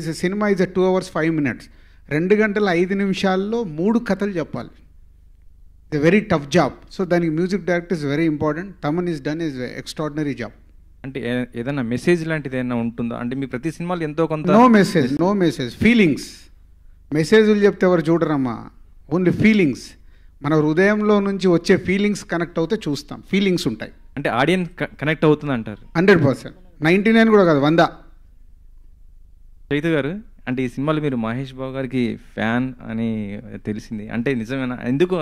Cinema is two hours five minutes రెండు గంటల ఐదు నిమిషాల్లో మూడు కథలు చెప్పాలి. It's very tough job so దానికి music director is very important Thaman is done is extraordinary job అంటే ఏదైనా మెసేజ్ లాంటిది ఏదైనా ఉంటుందా? అంటే మీ ప్రతి సినిమాలో ఎంతో కొంత no message no message feelings మెసేజ్లు చెప్తే ఎవరు చూడరమ్మా? ఓన్లీ ఫీలింగ్స్ మన హృదయంలో నుంచి వచ్చే ఫీలింగ్స్ కనెక్ట్ అవుతే చూస్తాం. ఫీలింగ్స్ ఉంటాయి. అంటే ఆడియన్స్ కనెక్ట్ అవుతుంది అంటారు హండ్రెడ్ పర్సెంట్ నైంటీ నైన్ కూడా కాదు వంద. చైతు గారు అంటే ఈ సినిమాలో మీరు మహేష్ బాబు గారికి ఫ్యాన్ అని తెలిసింది. అంటే నిజమేనా? ఎందుకు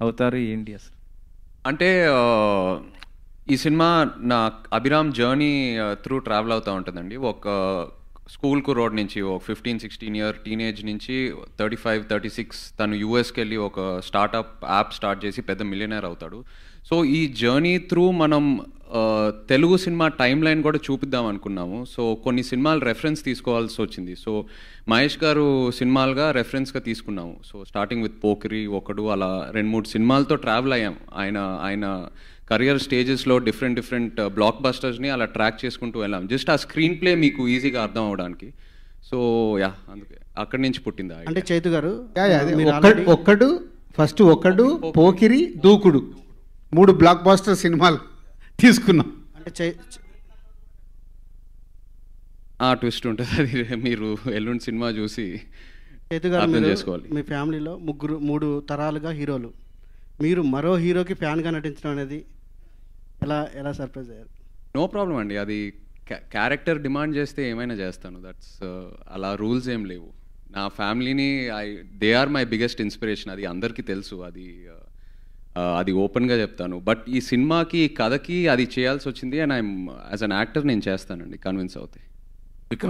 అవుతారు? ఏంటి అసలు? అంటే ఈ సినిమా నా అభిరామ్ జర్నీ త్రూ ట్రావెల్ అవుతూ ఉంటుందండి. ఒక స్కూల్కు రోడ్ నుంచి ఒక ఫిఫ్టీన్ సిక్స్టీన్ ఇయర్ టీనేజ్ నుంచి థర్టీ ఫైవ్ థర్టీ సిక్స్ తను యూఎస్కి వెళ్ళి ఒక స్టార్టప్ యాప్ స్టార్ట్ చేసి పెద్ద మిలియనర్ అవుతాడు. సో ఈ జర్నీ త్రూ మనం తెలుగు సినిమా టైం లైన్ కూడా చూపిద్దాం అనుకున్నాము. సో కొన్ని సినిమాలు రెఫరెన్స్ తీసుకోవాల్సి వచ్చింది. సో మహేష్ గారు సినిమాలుగా రెఫరెన్స్గా తీసుకున్నాము. సో స్టార్టింగ్ విత్ పోకిరి ఒకడు అలా రెండు మూడు సినిమాలతో ట్రావెల్ అయ్యాం. ఆయన ఆయన కరియర్ స్టేజెస్లో డిఫరెంట్ డిఫరెంట్ బ్లాక్ బస్టర్స్ని అలా ట్రాక్ చేసుకుంటూ వెళ్ళాం. జస్ట్ ఆ స్క్రీన్ ప్లే మీకు ఈజీగా అర్థం అవడానికి సో యా అందుకే అక్కడి నుంచి పుట్టింది అంటే. చైతు గారు ఒక్కడు ఫస్ట్ ఒక్కడు పోకిరి దూకుడు. మూడు బ్లాక్ బాస్టర్ సినిమాలు తీసుకున్నాం. అంటే చై ఆ ట్విస్ట్ ఉంటుంది అది. మీరు ఎల్లుండి సినిమా చూసి చైతు గారు అర్థం మీరు చేసుకోవాలి. మీ ఫ్యామిలీలో ముగ్గురు మూడు తరాలుగా హీరోలు. మీరు మరో హీరోకి ఫ్యాన్గా నటించడం అనేది ఎలా ఎలా సర్ప్రైజ్ అయ్యారు? నో ప్రాబ్లం అండి. అది క్యారెక్టర్ డిమాండ్ చేస్తే ఏమైనా చేస్తాను. దట్స్ uh, అలా రూల్స్ ఏం లేవు. నా ఫ్యామిలీని I they are my biggest inspiration అది అందరికీ తెలుసు. అది uh, uh, అది ఓపెన్గా చెప్తాను. బట్ ఈ సినిమాకి కథకి అది చేయాల్సి వచ్చింది. And I'm as an actor నేను చేస్తానండి. కన్విన్స్ అవుతాయి